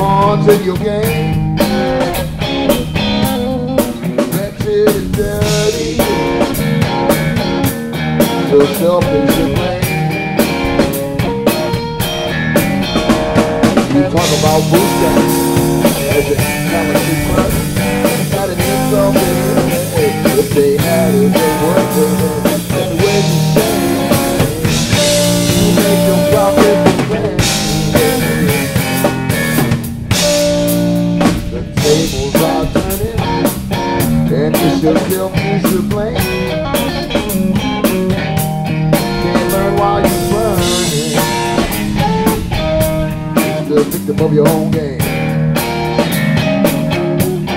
in your game. Wretched and dirty. You're selfish and blame. You talk about bootstraps as a talented person. It's yourself you should blame. Can't learn while you're burning. The victim of your own game.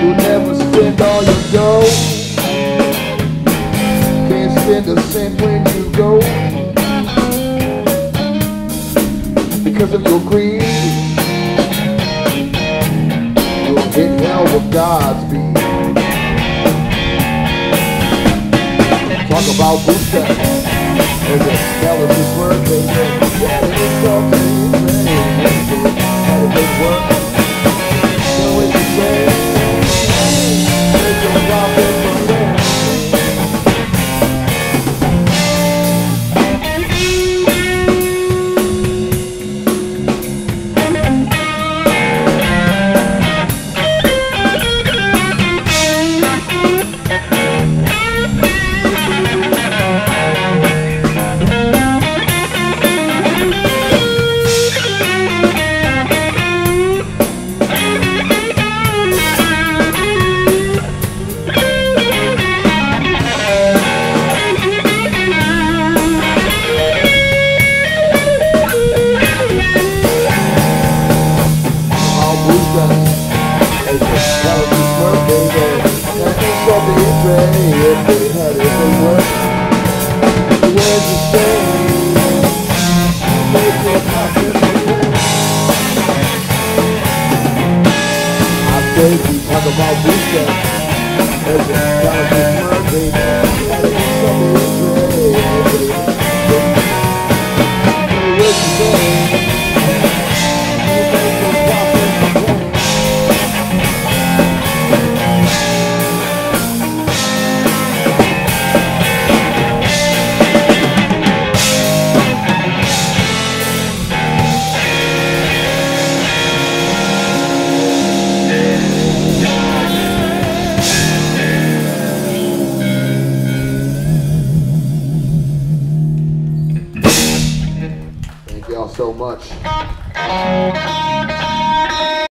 You'll never spend all your dough. Can't spend a cent when you go. Because of your greed. You'll hit hell with Godspeed. Talk about bootstraps. As a skeleton's work, they say, yeah, it's all all bootstraps. As a skeleton's work, they go. That ain't something to trade. If they had it, they. Where's the rent. I say we talk about bootstraps. As a skeleton's work, they so much.